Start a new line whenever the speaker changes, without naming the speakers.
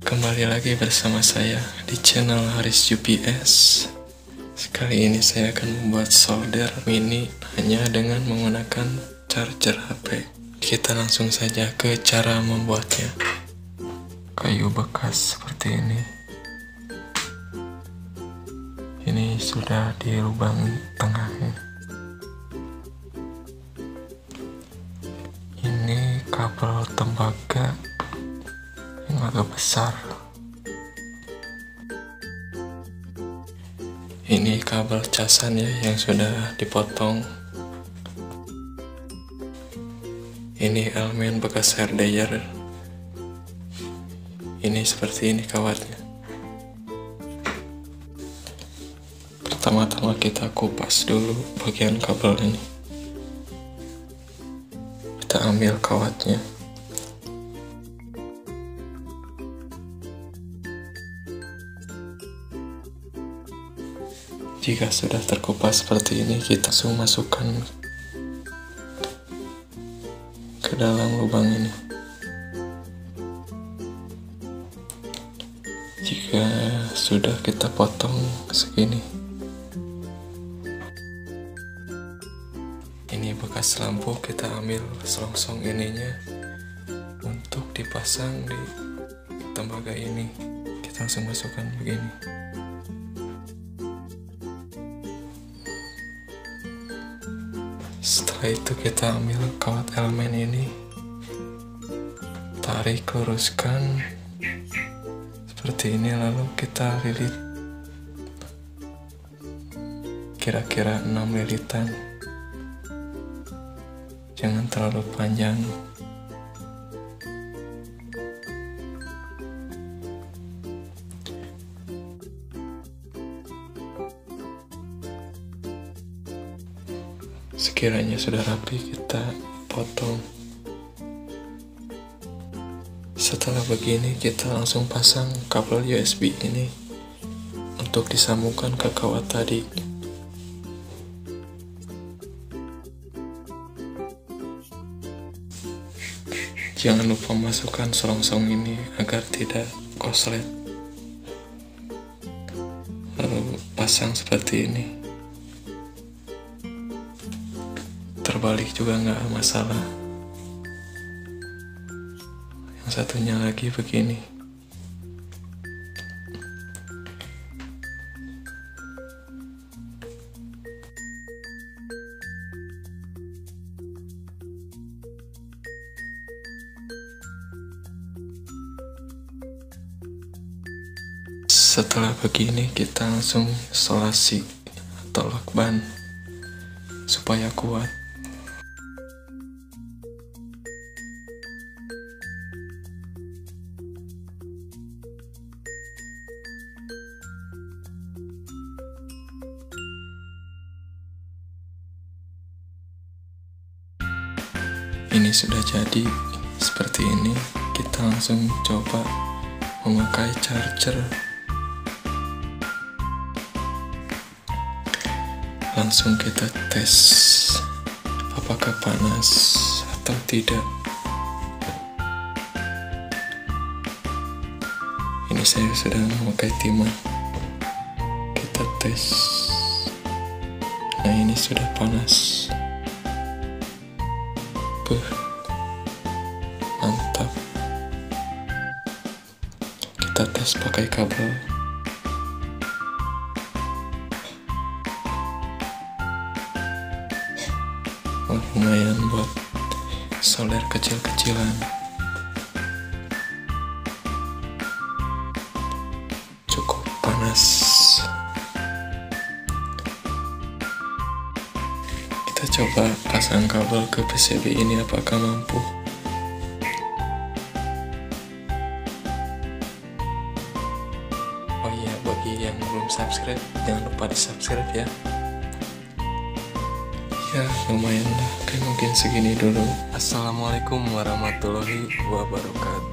Kembali lagi bersama saya di channel Haris UPS Sekali ini saya akan membuat solder mini hanya dengan menggunakan charger HP Kita langsung saja ke cara membuatnya. Kayu bekas seperti ini. Ini sudah di lubang tengahnya. Ini kabel tembaga agak besar. Ini kabel casan ya yang sudah dipotong. Ini elemen bekas hair dryer. Ini seperti ini kawatnya. Pertama-tama kita kupas dulu bagian kabel ini. Kita ambil kawatnya. Jika sudah terkupas seperti ini, kita langsung masukkan ke dalam lubang ini. Jika sudah kita potong segini, ini bekas lampu kita ambil selongsong ininya untuk dipasang di tembaga ini. Kita langsung masukkan begini. Setelah itu kita ambil kawat elemen ini, tarik luruskan. Seperti ini lalu kita lilit. Kira-kira 6 lilitan. Jangan terlalu panjang sekiranya sudah rapi kita potong. Setelah begini kita langsung pasang kabel USB ini untuk disambungkan ke kawat tadi. Jangan lupa masukkan selongsong ini agar tidak koslet. Lalu pasang seperti ini terbalik juga nggak masalah. Yang satunya lagi begini. Setelah begini kita langsung isolasi atau lakban supaya kuat ini sudah jadi seperti ini kita langsung coba memakai charger. Langsung kita tes apakah panas atau tidak. Ini saya sudah memakai timah. Kita tes. Nah ini sudah panas Buh, mantap. Kita tes pakai kabel. Wah, lumayan buat solder kecil-kecilan kita coba pasang kabel ke PCB ini apakah mampu? Oh iya bagi yang belum subscribe jangan lupa di subscribe ya. Ya lumayan lah. Oke mungkin segini dulu. Assalamualaikum warahmatullahi wabarakatuh